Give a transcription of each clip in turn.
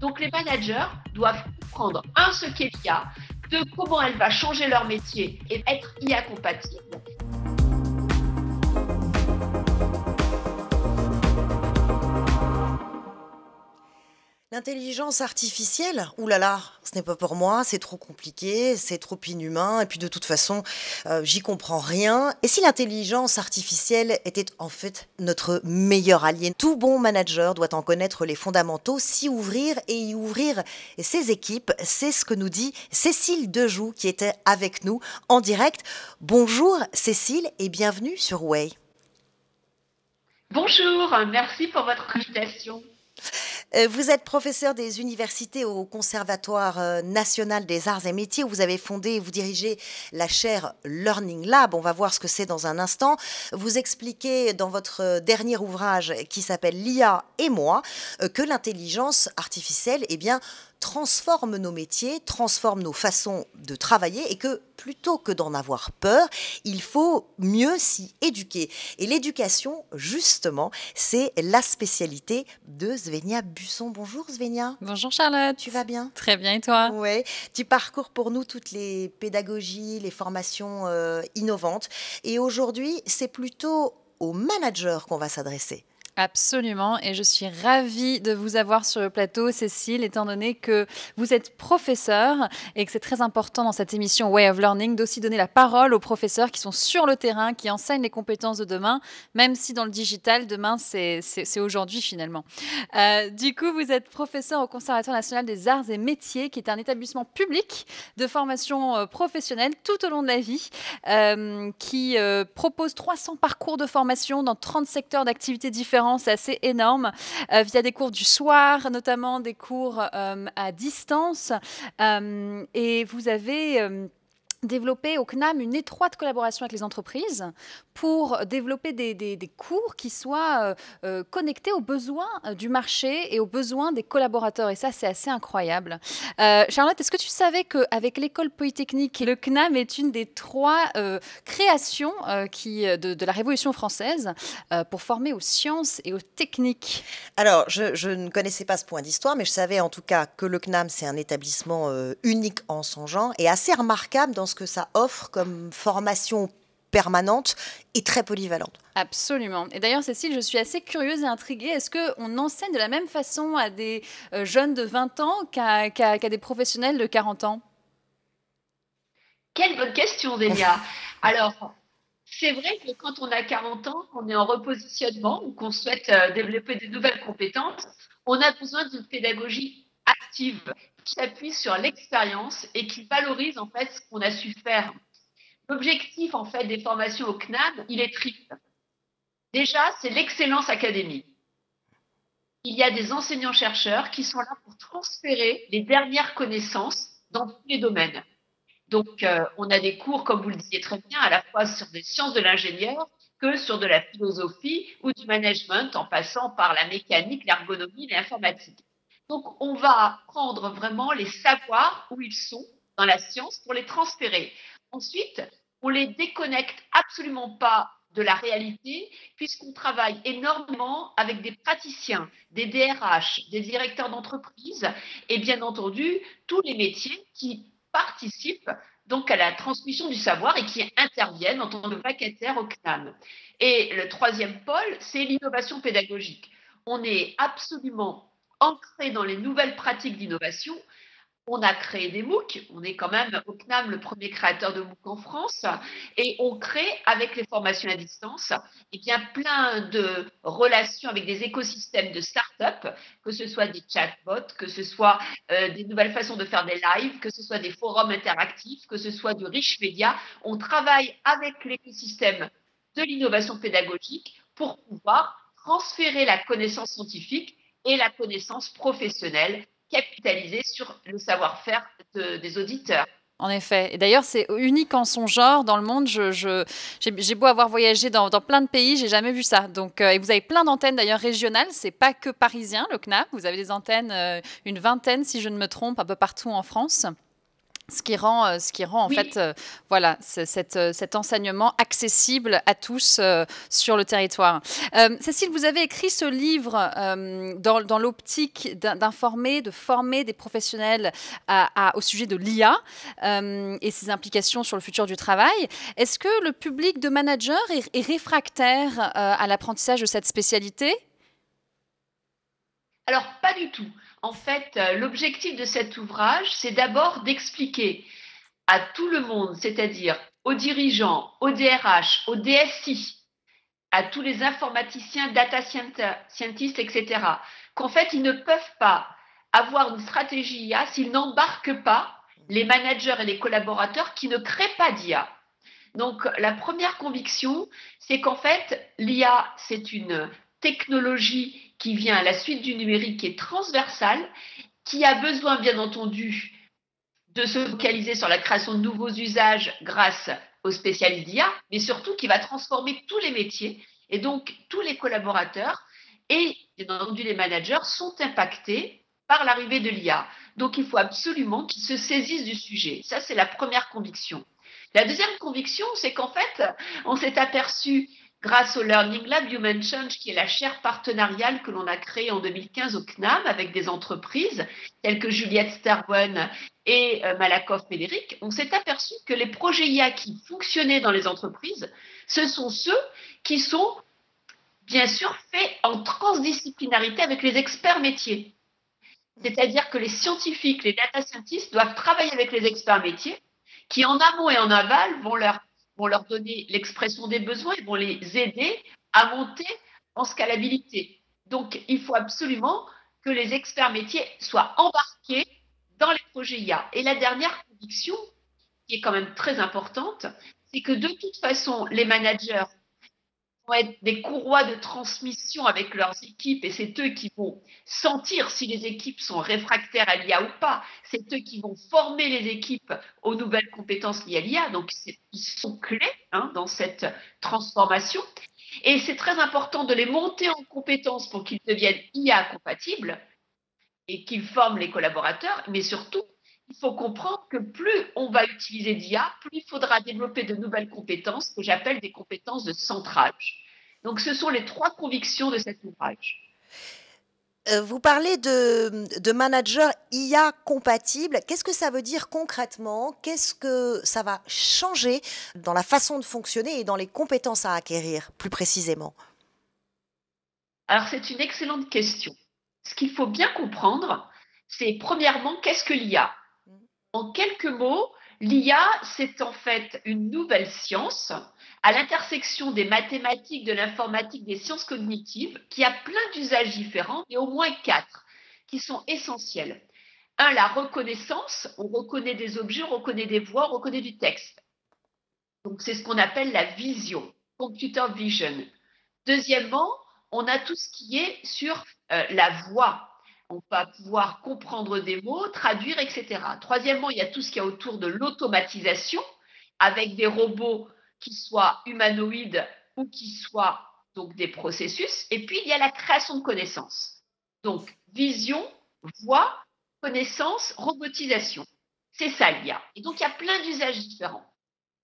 Donc les managers doivent comprendre, un, ce qu'est l'IA, deux, comment elle va changer leur métier et être IA compatible, L'intelligence artificielle, oulala, ce n'est pas pour moi, c'est trop compliqué, c'est trop inhumain, et puis de toute façon, euh, j'y comprends rien. Et si l'intelligence artificielle était en fait notre meilleur allié Tout bon manager doit en connaître les fondamentaux, s'y ouvrir et y ouvrir ses équipes. C'est ce que nous dit Cécile Dejoux qui était avec nous en direct. Bonjour Cécile et bienvenue sur Way. Bonjour, merci pour votre invitation. Euh, vous êtes professeur des universités au Conservatoire euh, national des arts et métiers où vous avez fondé et vous dirigez la chaire Learning Lab. On va voir ce que c'est dans un instant. Vous expliquez dans votre euh, dernier ouvrage qui s'appelle L'IA et moi que l'intelligence artificielle, eh bien, transforme nos métiers, transforme nos façons de travailler et que plutôt que d'en avoir peur, il faut mieux s'y éduquer. Et l'éducation, justement, c'est la spécialité de Svenia Busson. Bonjour Svenia. Bonjour Charlotte. Tu vas bien? Très bien et toi? Oui. Tu parcours pour nous toutes les pédagogies, les formations euh, innovantes. Et aujourd'hui, c'est plutôt aux managers qu'on va s'adresser. Absolument, et je suis ravie de vous avoir sur le plateau, Cécile, étant donné que vous êtes professeur et que c'est très important dans cette émission Way of Learning d'aussi donner la parole aux professeurs qui sont sur le terrain, qui enseignent les compétences de demain, même si dans le digital, demain, c'est aujourd'hui finalement. Euh, du coup, vous êtes professeur au Conservatoire national des arts et métiers, qui est un établissement public de formation euh, professionnelle tout au long de la vie, euh, qui propose 300 parcours de formation dans 30 secteurs d'activité différents assez énorme, euh, via des cours du soir, notamment des cours euh, à distance. Euh, et vous avez développer au CNAM une étroite collaboration avec les entreprises pour développer des, cours qui soient euh, euh, connectés aux besoins euh, du marché et aux besoins des collaborateurs. Et ça, c'est assez incroyable. Charlotte, est-ce que tu savais qu'avec l'école polytechnique, le CNAM est une des trois créations qui, de, de, la Révolution française pour former aux sciences et aux techniques? Alors, je, je, ne connaissais pas ce point d'histoire, mais je savais en tout cas que le CNAM, c'est un établissement unique en son genre et assez remarquable dans ce que ça offre comme formation permanente et très polyvalente. Absolument. Et d'ailleurs, Cécile, je suis assez curieuse et intriguée. Est-ce qu'on enseigne de la même façon à des euh, jeunes de 20 ans qu'à des professionnels de 40 ans? Quelle bonne question, Delia. Alors, c'est vrai que quand on a 40 ans, qu'on est en repositionnement ou qu'on souhaite euh, développer de nouvelles compétences, on a besoin d'une pédagogie active qui s'appuie sur l'expérience et qui valorise en fait ce qu'on a su faire. L'objectif en fait des formations au CNAM, il est triple. Déjà, c'est l'excellence académique. Il y a des enseignants-chercheurs qui sont là pour transférer les dernières connaissances dans tous les domaines. Donc, euh, on a des cours, comme vous le disiez très bien, à la fois sur des sciences de l'ingénieur que sur de la philosophie ou du management, en passant par la mécanique, l'ergonomie, l'informatique. Donc, on va prendre vraiment les savoirs où ils sont dans la science pour les transférer. Ensuite, on les déconnecte absolument pas de la réalité, puisqu'on travaille énormément avec des praticiens, des DRH, des directeurs d'entreprise, et bien entendu, tous les métiers qui participent donc à la transmission du savoir et qui interviennent en tant que vacataires au CNAM. Et le troisième pôle, c'est l'innovation pédagogique. On est absolument ancré dans les nouvelles pratiques d'innovation. On a créé des MOOC, on est quand même au CNAM le premier créateur de MOOC en France, et on crée avec les formations à distance eh bien, plein de relations avec des écosystèmes de start-up, que ce soit des chatbots, que ce soit euh, des nouvelles façons de faire des lives, que ce soit des forums interactifs, que ce soit du rich média. On travaille avec l'écosystème de l'innovation pédagogique pour pouvoir transférer la connaissance scientifique et la connaissance professionnelle capitalisée sur le savoir-faire des auditeurs. En effet. Et d'ailleurs, c'est unique en son genre dans le monde. J'ai, beau avoir voyagé dans, plein de pays, j'ai jamais vu ça. Donc, euh, et vous avez plein d'antennes d'ailleurs régionales. C'est pas que parisien, le CNAP. Vous avez des antennes, euh, une vingtaine, si je ne me trompe, un peu partout en France. Ce qui rend, euh, ce qui rend en fait, euh, voilà, cet, euh, cet enseignement accessible à tous sur le territoire. Cécile, vous avez écrit ce livre dans, dans l'optique d'informer, de former des professionnels à, au sujet de l'IA et ses implications sur le futur du travail. Est-ce que le public de managers est, est réfractaire à l'apprentissage de cette spécialité? Alors, pas du tout. En fait, euh, l'objectif de cet ouvrage, c'est d'abord d'expliquer à tout le monde, c'est-à-dire aux dirigeants, aux DRH, aux DSI, à tous les informaticiens, data scientists, etc., qu'en fait, ils ne peuvent pas avoir une stratégie IA s'ils n'embarquent pas les managers et les collaborateurs qui ne créent pas d'IA. Donc, la première conviction, c'est qu'en fait, l'IA, c'est une technologie qui vient à la suite du numérique, qui est transversal, qui a besoin, bien entendu, de se focaliser sur la création de nouveaux usages grâce aux spécialistes d'IA, mais surtout qui va transformer tous les métiers. Et donc, tous les collaborateurs et, bien entendu, les managers sont impactés par l'arrivée de l'IA. Donc, il faut absolument qu'ils se saisissent du sujet. Ça, c'est la première conviction. La deuxième conviction, c'est qu'en fait, on s'est aperçu grâce au Learning Lab Human Change, qui est la chaire partenariale que l'on a créée en 2015 au CNAM avec des entreprises telles que Juliette Starwen et euh, Malakoff Médéric, on s'est aperçu que les projets IA qui fonctionnaient dans les entreprises, ce sont ceux qui sont bien sûr faits en transdisciplinarité avec les experts métiers. C'est-à-dire que les scientifiques, les data scientists doivent travailler avec les experts métiers qui en amont et en aval vont leur vont leur donner l'expression des besoins et vont les aider à monter en scalabilité. Donc, il faut absolument que les experts métiers soient embarqués dans les projets IA. Et la dernière conviction, qui est quand même très importante, c'est que de toute façon, les managers être des courroies de transmission avec leurs équipes et c'est eux qui vont sentir si les équipes sont réfractaires à l'IA ou pas. C'est eux qui vont former les équipes aux nouvelles compétences liées à l'IA. Donc, ils sont clés hein, dans cette transformation. Et c'est très important de les monter en compétences pour qu'ils deviennent IA compatibles et qu'ils forment les collaborateurs, mais surtout, il faut comprendre que plus on va utiliser d'IA, plus il faudra développer de nouvelles compétences que j'appelle des compétences de centrage. Donc, ce sont les trois convictions de cet ouvrage. Euh, vous parlez de, de manager IA compatible. Qu'est-ce que ça veut dire concrètement? Qu'est-ce que ça va changer dans la façon de fonctionner et dans les compétences à acquérir plus précisément? Alors c'est une excellente question. Ce qu'il faut bien comprendre, c'est premièrement qu'est-ce que l'IA En quelques mots, l'IA, c'est en fait une nouvelle science à l'intersection des mathématiques, de l'informatique, des sciences cognitives, qui a plein d'usages différents, et au moins quatre qui sont essentiels. Un, la reconnaissance. On reconnaît des objets, on reconnaît des voix, on reconnaît du texte. Donc, c'est ce qu'on appelle la vision, computer vision. Deuxièmement, on a tout ce qui est sur euh, la voix. On va pouvoir comprendre des mots, traduire, etc. Troisièmement, il y a tout ce qui est autour de l'automatisation, avec des robots qui soient humanoïdes ou qui soient donc des processus. Et puis, il y a la création de connaissances. Donc, vision, voix, connaissance, robotisation. C'est ça l'IA. Et donc, il y a plein d'usages différents.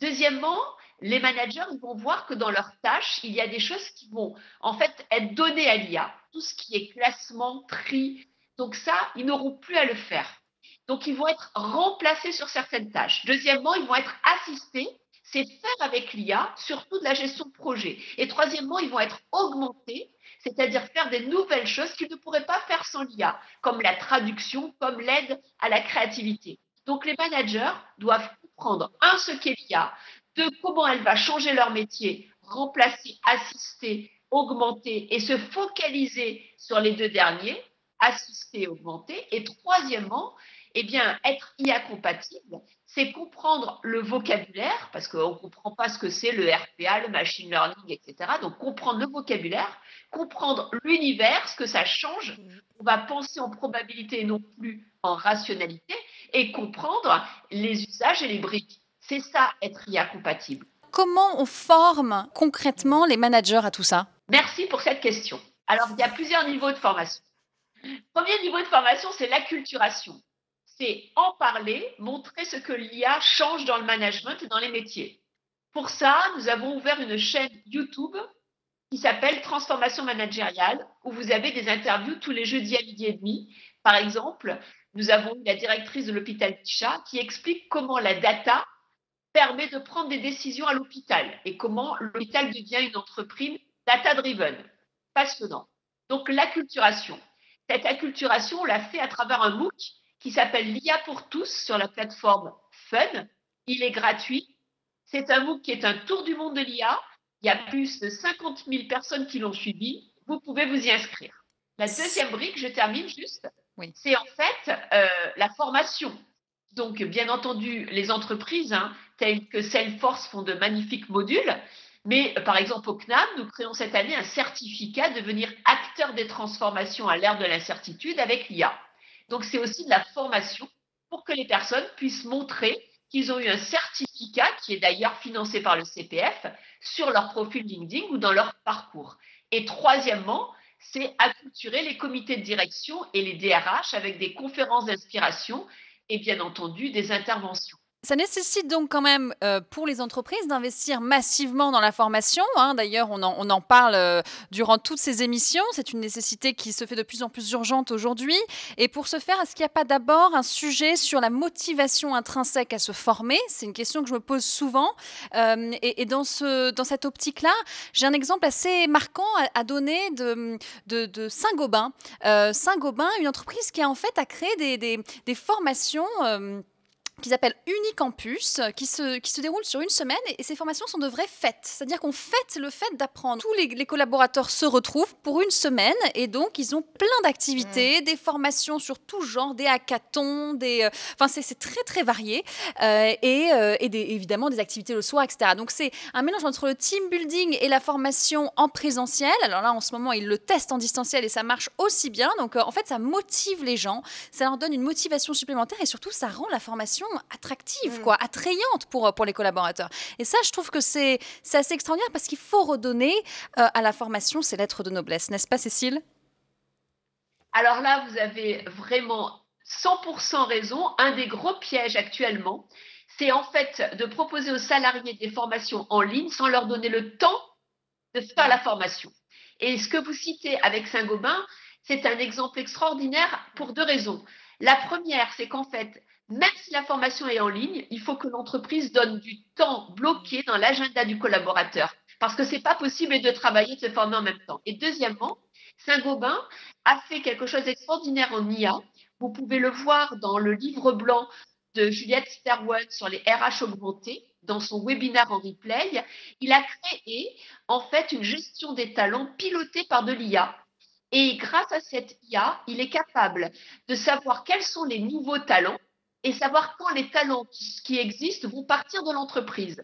Deuxièmement, les managers vont voir que dans leurs tâches, il y a des choses qui vont en fait être données à l'IA. Tout ce qui est classement, tri. Donc ça, ils n'auront plus à le faire. Donc, ils vont être remplacés sur certaines tâches. Deuxièmement, ils vont être assistés c'est faire avec l'IA surtout de la gestion de projet. Et troisièmement, ils vont être augmentés, c'est-à-dire faire des nouvelles choses qu'ils ne pourraient pas faire sans l'IA, comme la traduction, comme l'aide à la créativité. Donc les managers doivent comprendre, un, ce qu'est l'IA, deux, comment elle va changer leur métier, remplacer, assister, augmenter et se focaliser sur les deux derniers, assister, augmenter. Et troisièmement, eh bien, être IA compatible, c'est comprendre le vocabulaire, parce qu'on ne comprend pas ce que c'est le RPA, le machine learning, etc. Donc, comprendre le vocabulaire, comprendre l'univers, ce que ça change. On va penser en probabilité et non plus en rationalité, et comprendre les usages et les briques. C'est ça, être IA compatible. Comment on forme concrètement les managers à tout ça? Merci pour cette question. Alors, il y a plusieurs niveaux de formation. Premier niveau de formation, c'est l'acculturation c'est en parler, montrer ce que l'IA change dans le management et dans les métiers. Pour ça, nous avons ouvert une chaîne YouTube qui s'appelle Transformation managériale, où vous avez des interviews tous les jeudis à midi et demi. Par exemple, nous avons la directrice de l'hôpital Picha qui explique comment la data permet de prendre des décisions à l'hôpital et comment l'hôpital devient une entreprise data-driven. Passionnant. Donc, l'acculturation. Cette acculturation, on l'a fait à travers un MOOC qui s'appelle l'IA pour tous sur la plateforme Fun. Il est gratuit. C'est un MOOC qui est un tour du monde de l'IA. Il y a plus de 50 000 personnes qui l'ont suivi. Vous pouvez vous y inscrire. La deuxième brique, je termine juste, oui. c'est en fait euh, la formation. Donc, bien entendu, les entreprises hein, telles que Salesforce font de magnifiques modules. Mais par exemple, au CNAM, nous créons cette année un certificat de devenir acteur des transformations à l'ère de l'incertitude avec l'IA. Donc, c'est aussi de la formation pour que les personnes puissent montrer qu'ils ont eu un certificat, qui est d'ailleurs financé par le CPF, sur leur profil LinkedIn ou dans leur parcours. Et troisièmement, c'est acculturer les comités de direction et les DRH avec des conférences d'inspiration et bien entendu des interventions. Ça nécessite donc quand même euh, pour les entreprises d'investir massivement dans la formation. Hein. D'ailleurs, on en, parle euh, durant toutes ces émissions. C'est une nécessité qui se fait de plus en plus urgente aujourd'hui. Et pour ce faire, est-ce qu'il n'y a pas d'abord un sujet sur la motivation intrinsèque à se former? C'est une question que je me pose souvent. Euh, et, dans, ce, dans cette optique-là, j'ai un exemple assez marquant à, donner de, Saint-Gobain. Saint-Gobain, une entreprise qui a en fait des, des, des formations qui s'appelle Unicampus, qui se, qui se déroule sur une semaine et, ces formations sont de vraies fêtes. C'est-à-dire qu'on fête le fait d'apprendre. Tous les, collaborateurs se retrouvent pour une semaine et donc ils ont plein d'activités, mmh. des formations sur tout genre, des hackathons, des, euh, enfin c'est très très varié euh, et, euh, et des, évidemment des activités le soir, etc. Donc c'est un mélange entre le team building et la formation en présentiel. Alors là en ce moment ils le testent en distanciel et ça marche aussi bien. Donc en fait ça motive les gens, ça leur donne une motivation supplémentaire et surtout ça rend la formation attractive, mm. quoi, attrayante pour, pour les collaborateurs. Et ça, je trouve que c'est assez extraordinaire parce qu'il faut redonner euh, à la formation ses lettres de noblesse, n'est-ce pas, Cécile? Alors là, vous avez vraiment 100% raison. Un des gros pièges actuellement, c'est en fait de proposer aux salariés des formations en ligne sans leur donner le temps de faire la formation. Et ce que vous citez avec Saint-Gobain, c'est un exemple extraordinaire pour deux raisons. La première, c'est qu'en fait, même si la formation est en ligne, il faut que l'entreprise donne du temps bloqué dans l'agenda du collaborateur parce que ce n'est pas possible de travailler et de se former en même temps. Et deuxièmement, Saint-Gobain a fait quelque chose d'extraordinaire en IA. Vous pouvez le voir dans le livre blanc de Juliette Sterwan sur les RH augmentés, dans son webinaire en replay. Il a créé en fait une gestion des talents pilotée par de l'IA. Et grâce à cette IA, il est capable de savoir quels sont les nouveaux talents et savoir quand les talents qui existent vont partir de l'entreprise.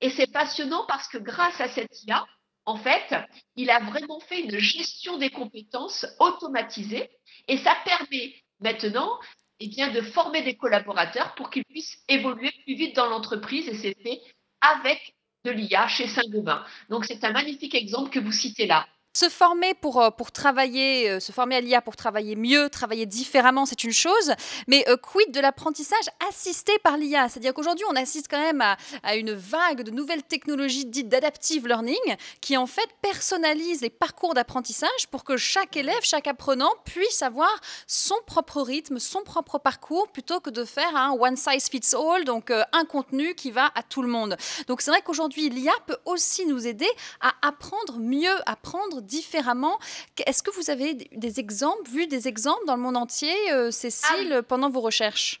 Et c'est passionnant parce que grâce à cette IA, en fait, il a vraiment fait une gestion des compétences automatisée et ça permet maintenant eh bien, de former des collaborateurs pour qu'ils puissent évoluer plus vite dans l'entreprise et c'est fait avec de l'IA chez Saint-Gobain. Donc c'est un magnifique exemple que vous citez là. Se former pour, euh, pour travailler, euh, se former à l'IA pour travailler mieux, travailler différemment, c'est une chose, mais euh, quid de l'apprentissage assisté par l'IA C'est-à-dire qu'aujourd'hui, on assiste quand même à, à, une vague de nouvelles technologies dites d'adaptive learning qui en fait personnalisent les parcours d'apprentissage pour que chaque élève, chaque apprenant puisse avoir son propre rythme, son propre parcours, plutôt que de faire un one size fits all, donc un contenu qui va à tout le monde. Donc c'est vrai qu'aujourd'hui, l'IA peut aussi nous aider à apprendre mieux, apprendre différemment. Est-ce que vous avez des exemples, vu des exemples dans le monde entier, euh, Cécile, ah pendant vos recherches?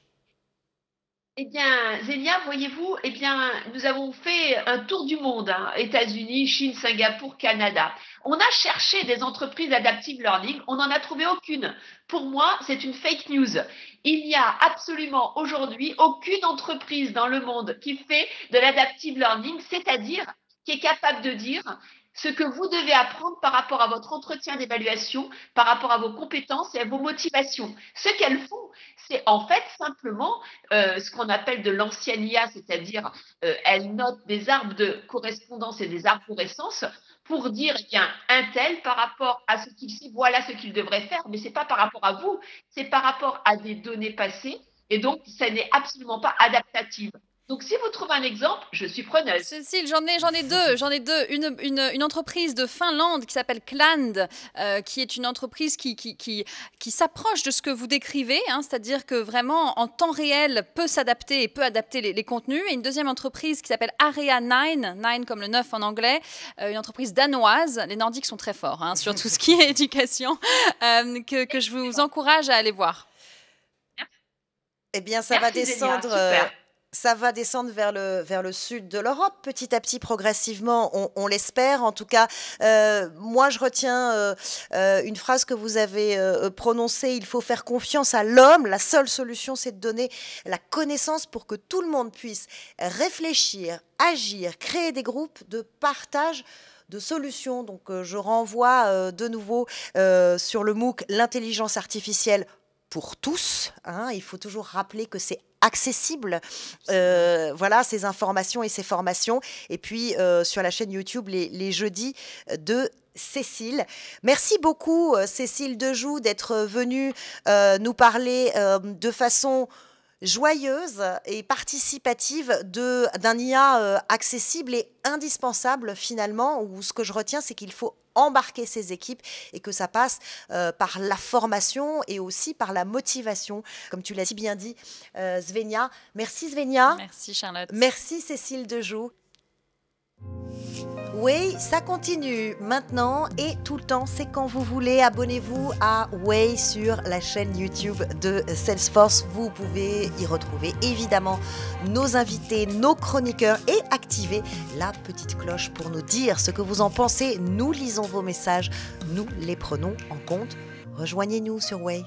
Eh bien, Zélia, voyez-vous, eh bien, nous avons fait un tour du monde, hein, États-Unis, Chine, Singapour, Canada. On a cherché des entreprises adaptive learning, on n'en a trouvé aucune. Pour moi, c'est une fake news. Il n'y a absolument aujourd'hui aucune entreprise dans le monde qui fait de l'adaptive learning, c'est-à-dire qui est capable de dire ce que vous devez apprendre par rapport à votre entretien d'évaluation, par rapport à vos compétences et à vos motivations. Ce qu'elles font, c'est en fait simplement euh, ce qu'on appelle de l'ancienne IA, c'est-à-dire euh, elles notent des arbres de correspondance et des arborescences pour dire eh bien un tel par rapport à ce qu'il sait, voilà ce qu'il devrait faire, mais c'est pas par rapport à vous, c'est par rapport à des données passées Et donc, ça n'est absolument pas adaptatif. Donc, si vous trouvez un exemple, je suis preneuse. Cécile, j'en ai, j'en ai deux. J'en ai deux. Une, une, une, entreprise de Finlande qui s'appelle Cland, euh, qui est une entreprise qui, qui, qui, qui s'approche de ce que vous décrivez, hein, c'est-à-dire que vraiment en temps réel peut s'adapter et peut adapter les, les, contenus. Et une deuxième entreprise qui s'appelle Area 9, 9 comme le 9 en anglais, euh, une entreprise danoise. Les Nordiques sont très forts hein, sur tout ce qui est éducation, euh, que, que, je vous encourage à aller voir. Eh bien, ça Merci va descendre ça va descendre vers le, sud de l'Europe petit à petit, progressivement, on, l'espère. En tout cas, euh, moi, je retiens euh, euh, une phrase que vous avez prononcée, il faut faire confiance à l'homme. La seule solution, c'est de donner la connaissance pour que tout le monde puisse réfléchir, agir, créer des groupes de partage de solutions. Donc, je renvoie de nouveau sur le MOOC l'intelligence artificielle pour tous. Hein. Il faut toujours rappeler que c'est accessible, euh, voilà, ces informations et ces formations. Et puis euh, sur la chaîne YouTube les, les, jeudis de Cécile. Merci beaucoup euh, Cécile Dejoux d'être venue euh, nous parler de façon joyeuse et participative d'un IA accessible et indispensable finalement, où ce que je retiens, c'est qu'il faut embarquer ces équipes et que ça passe euh, par la formation et aussi par la motivation, comme tu l'as si bien dit, euh, Svenia. Merci Svenia. Merci Charlotte. Merci Cécile Dejoux. Oui, ça continue maintenant et tout le temps, c'est quand vous voulez. Abonnez-vous à Way sur la chaîne YouTube de Salesforce. Vous pouvez y retrouver évidemment nos invités, nos chroniqueurs et activer la petite cloche pour nous dire ce que vous en pensez. Nous lisons vos messages, nous les prenons en compte. Rejoignez-nous sur Way.